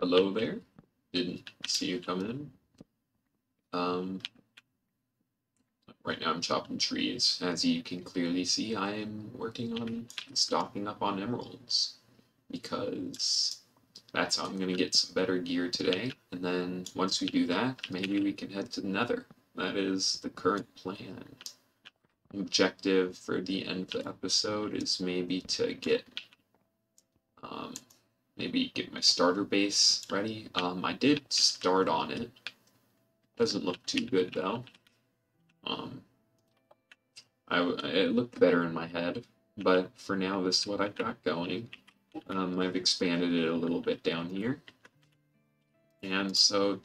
Hello there. Didn't see you come in. Um, right now I'm chopping trees. As you can clearly see, I am working on stocking up on emeralds because that's how I'm going to get some better gear today. And then once we do that, maybe we can head to the nether. That is the current plan. Objective for the end of the episode is maybe to get um, maybe get my starter base ready. Um, I did start on it. Doesn't look too good though. Um, I, it looked better in my head, but for now this is what I've got going. Um, I've expanded it a little bit down here. And so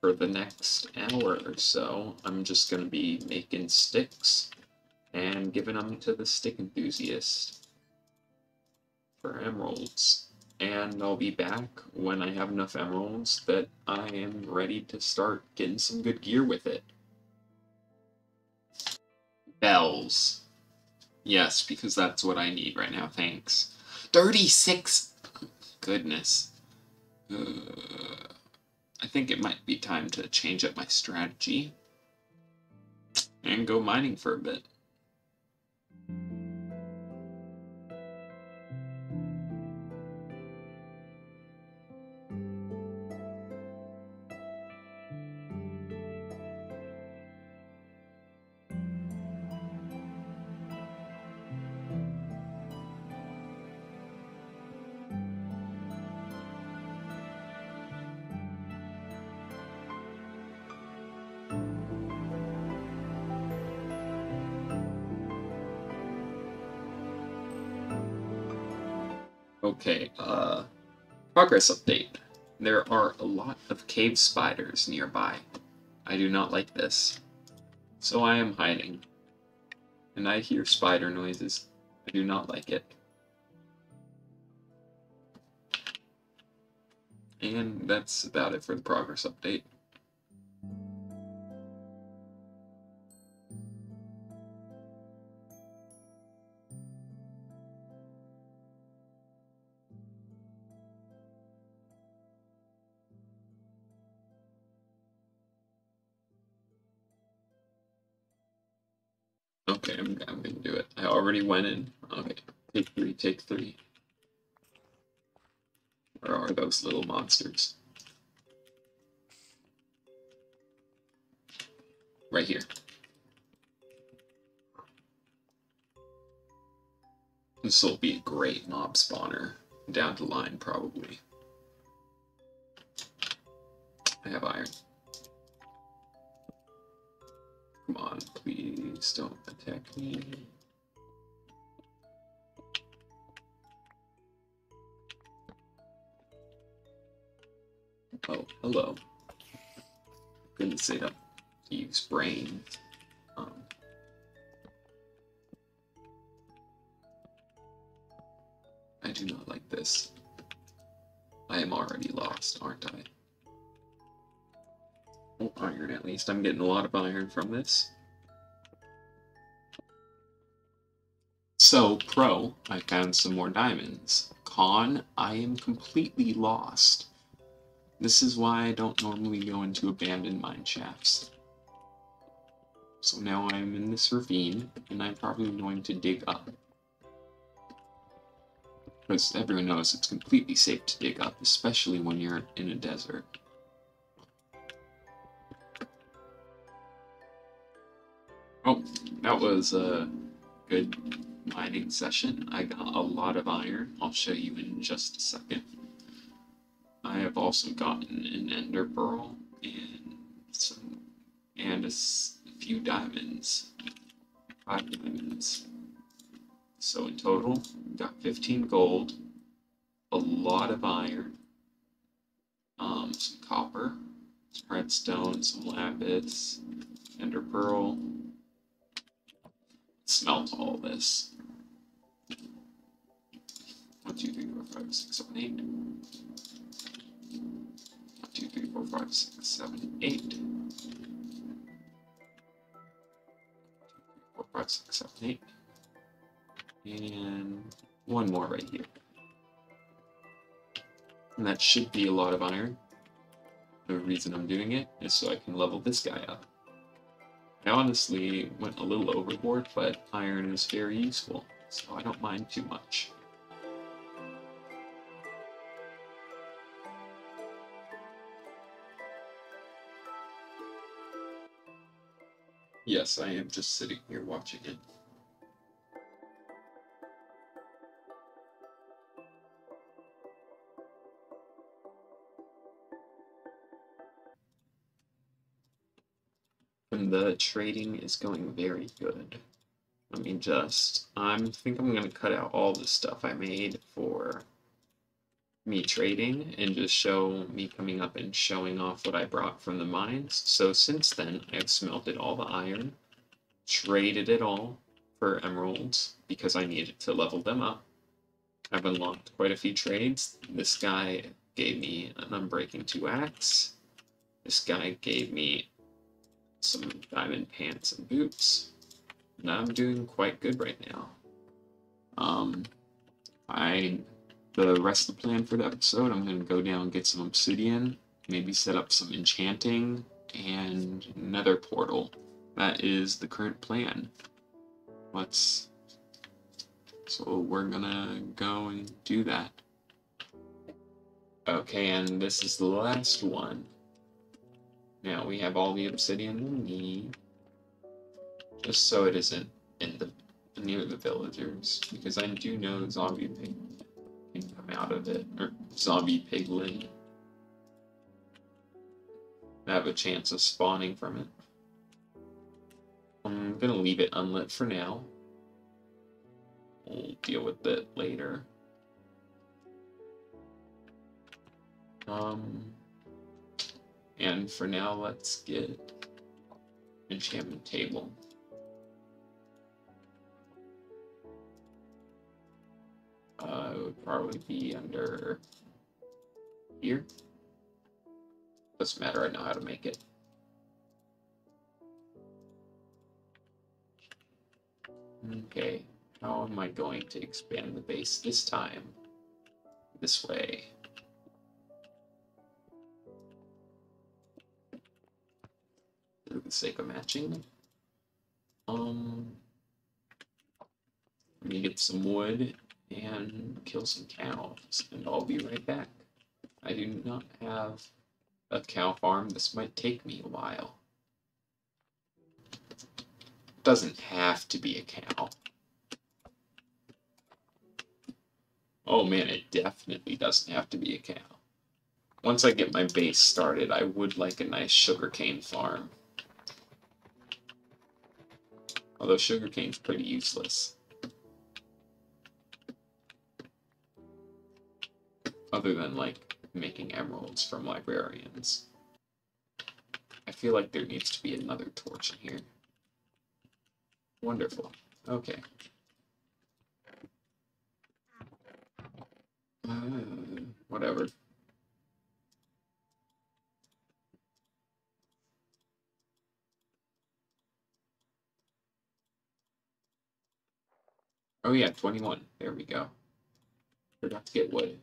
for the next hour or so, I'm just going to be making sticks and giving them to the stick enthusiast for emeralds and I'll be back when I have enough emeralds that I am ready to start getting some good gear with it. Bells. Yes, because that's what I need right now, thanks. 36! Goodness. Uh, I think it might be time to change up my strategy and go mining for a bit. Okay, uh, progress update. There are a lot of cave spiders nearby. I do not like this. So I am hiding. And I hear spider noises. I do not like it. And that's about it for the progress update. Okay, I'm, I'm gonna do it. I already went in. Okay, take three, take three. Where are those little monsters? Right here. This will be a great mob spawner. Down the line, probably. I have iron. Come on, please don't attack me. Oh, hello. Couldn't say that. Eve's brain. Um, I do not like this. I am already lost, aren't I? Iron at least. I'm getting a lot of iron from this. So, pro, I found some more diamonds. Con, I am completely lost. This is why I don't normally go into abandoned mine shafts. So now I'm in this ravine, and I'm probably going to dig up. Because everyone knows it's completely safe to dig up, especially when you're in a desert. Oh, that was a good mining session. I got a lot of iron. I'll show you in just a second. I have also gotten an ender pearl and some and a, a few diamonds. Five diamonds. So in total, got 15 gold, a lot of iron, um, some copper, some redstone, some lapis, ender pearl, smelt all this. One, two, three, four, five, six, seven, eight. One, two, three, four, five, six, seven, eight. Four, five, six, seven, eight. And one more right here. And that should be a lot of iron. The reason I'm doing it is so I can level this guy up. I honestly went a little overboard, but iron is very useful, so I don't mind too much. Yes, I am just sitting here watching it. And the trading is going very good. Let me just, I think I'm going to cut out all the stuff I made for me trading and just show me coming up and showing off what I brought from the mines. So since then, I've smelted all the iron, traded it all for emeralds because I needed to level them up. I've unlocked quite a few trades. This guy gave me an Unbreaking 2 axe. This guy gave me some diamond pants and boots. And I'm doing quite good right now. Um, I the rest of the plan for the episode, I'm going to go down and get some obsidian, maybe set up some enchanting, and nether portal. That is the current plan. Let's. So we're gonna go and do that. Okay, and this is the last one. Now we have all the obsidian we need. Just so it isn't in the near the villagers, because I do know zombie pig can come out of it, or zombie piglin. Have a chance of spawning from it. I'm gonna leave it unlit for now. We'll deal with it later. Um, and for now, let's get enchantment table. Uh, it would probably be under here. Doesn't matter, I know how to make it. Okay, how am I going to expand the base this time? This way. For the sake of matching. Um, let me get some wood and kill some cows, and I'll be right back. I do not have a cow farm. This might take me a while. Doesn't have to be a cow. Oh man, it definitely doesn't have to be a cow. Once I get my base started, I would like a nice sugarcane farm. Although sugarcane's pretty useless. other than like making emeralds from librarians. I feel like there needs to be another torch in here. Wonderful. Okay. Uh, whatever. Oh, yeah, 21. There we go. Forgot to get wood.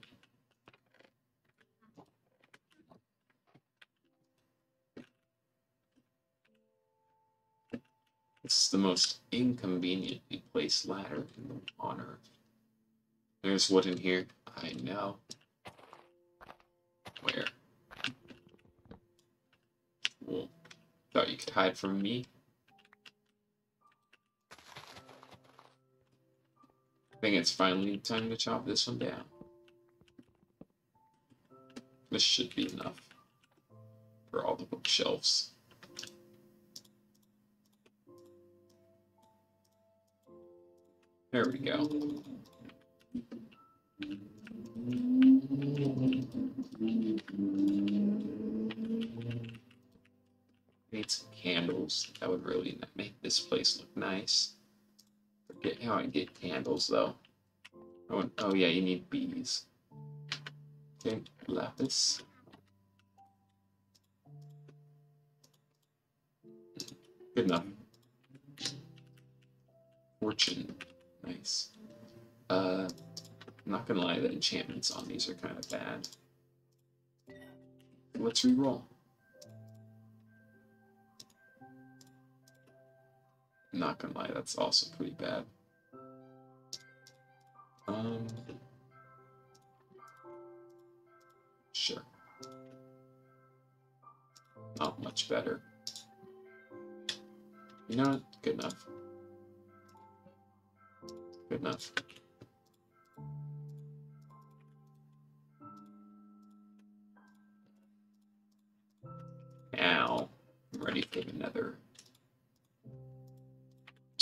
It's the most inconveniently placed ladder on Earth. There's wood in here. I know. Where? Well, thought you could hide from me. Think it's finally time to chop this one down. This should be enough for all the bookshelves. There we go. Need some candles. That would really make this place look nice. Forget how I get candles though. Oh, oh yeah, you need bees. Okay, lapis. Good enough. Fortune. Nice. Uh, I'm not gonna lie, the enchantments on these are kind of bad. let's re-roll. Not gonna lie, that's also pretty bad. Um, sure. Not much better. You know? Good enough. Good enough.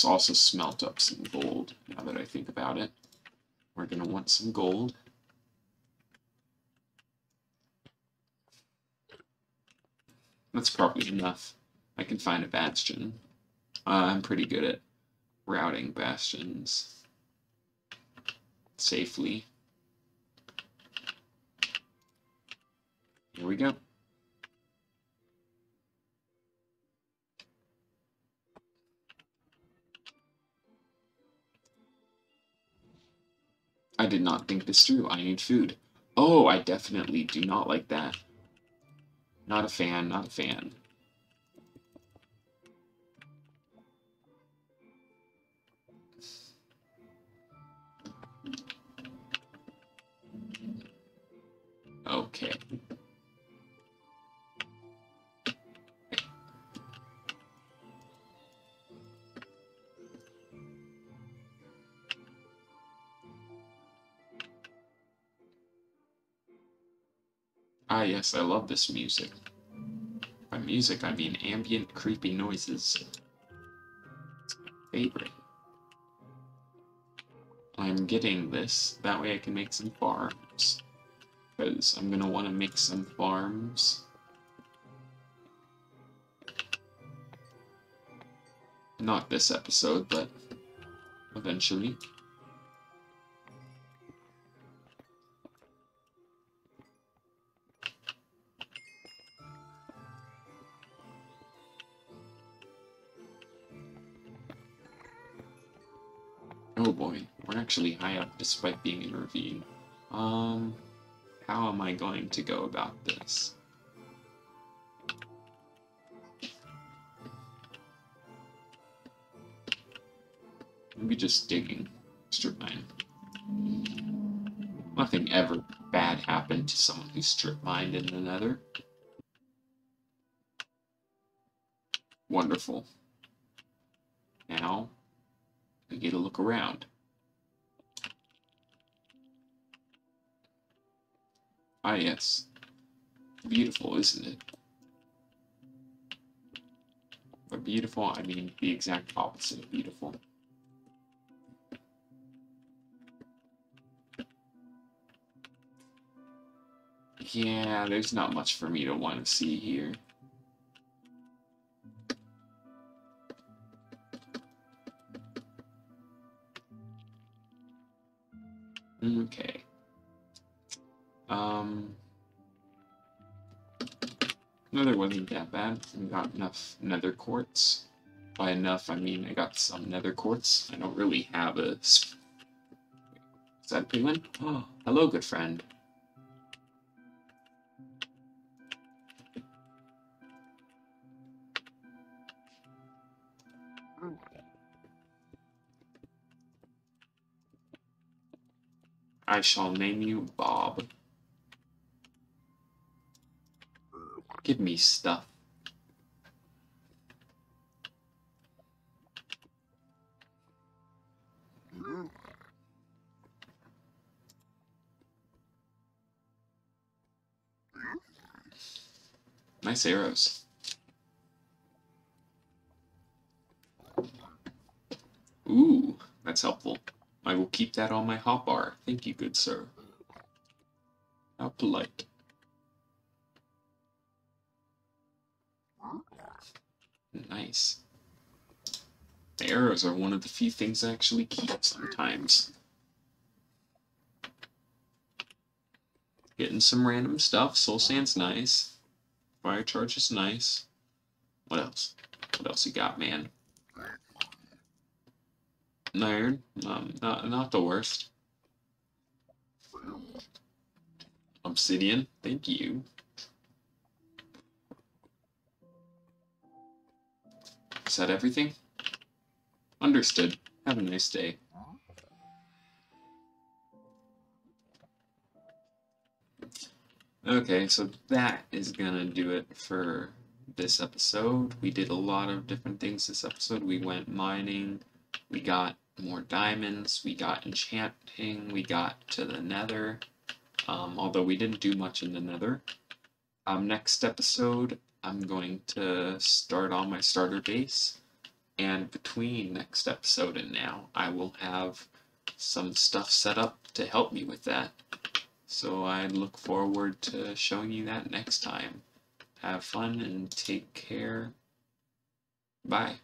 Also smelt up some gold, now that I think about it. We're going to want some gold. That's probably enough. I can find a bastion. Uh, I'm pretty good at routing bastions safely. Here we go. Did not think this through. I need food. Oh, I definitely do not like that. Not a fan, not a fan. Ah, yes, I love this music. By music, I mean ambient, creepy noises. Favorite. I'm getting this, that way I can make some farms. Because I'm gonna want to make some farms. Not this episode, but eventually. Actually high up despite being in a ravine. Um, how am I going to go about this? Maybe just digging. Strip mine. Nothing ever bad happened to someone who strip mined in the nether. Wonderful. Now, we get a look around. Ah, yes. Beautiful, isn't it? But beautiful, I mean the exact opposite of beautiful. Yeah, there's not much for me to want to see here. Okay. Um, Nether wasn't that bad. We got enough nether quartz. By enough, I mean I got some nether quartz. I don't really have a... Is that piglin? Oh, hello, good friend. I shall name you Bob. Give me stuff. Nice arrows. Ooh, that's helpful. I will keep that on my hotbar. Thank you, good sir. How polite. Nice. The arrows are one of the few things I actually keep sometimes. Getting some random stuff. Soul Sand's nice. Fire Charge is nice. What else? What else you got, man? Iron. Um, not, not the worst. Obsidian. Thank you. Is that everything? Understood. Have a nice day. Okay, so that is gonna do it for this episode. We did a lot of different things this episode. We went mining, we got more diamonds, we got enchanting, we got to the nether. Um, although we didn't do much in the nether. Um, next episode, I'm going to start on my starter base. And between next episode and now, I will have some stuff set up to help me with that. So I look forward to showing you that next time. Have fun and take care. Bye.